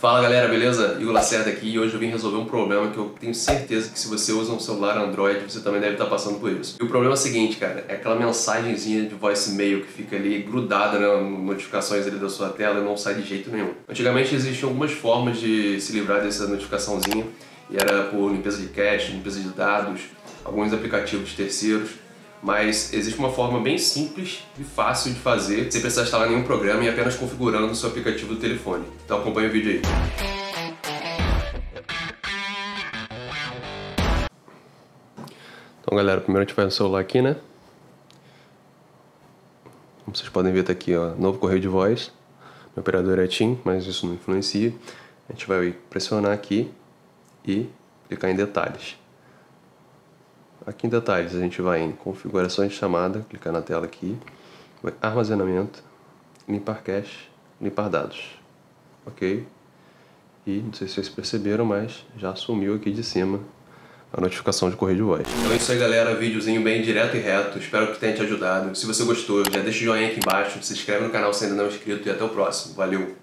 Fala galera, beleza? Igor Lacerda aqui e hoje eu vim resolver um problema que eu tenho certeza que se você usa um celular Android você também deve estar passando por isso. E o problema é o seguinte, cara, é aquela mensagenzinha de voicemail que fica ali grudada nas né, notificações ali da sua tela e não sai de jeito nenhum. Antigamente existiam algumas formas de se livrar dessa notificaçãozinha e era por limpeza de cache, limpeza de dados, alguns aplicativos terceiros mas existe uma forma bem simples e fácil de fazer sem precisar instalar nenhum programa e apenas configurando o seu aplicativo do telefone. Então acompanhe o vídeo aí. Então galera, primeiro a gente vai no celular aqui, né? Como vocês podem ver tá aqui, ó, novo correio de voz. Meu operador é TIM, mas isso não influencia. A gente vai pressionar aqui e clicar em detalhes. Aqui em detalhes a gente vai em configurações de chamada, clicar na tela aqui, armazenamento, limpar cache, limpar dados, ok? E não sei se vocês perceberam, mas já sumiu aqui de cima a notificação de correio de voz. Então é isso aí galera, videozinho bem direto e reto, espero que tenha te ajudado. Se você gostou, já deixa o joinha aqui embaixo, se inscreve no canal se ainda não é inscrito e até o próximo. Valeu!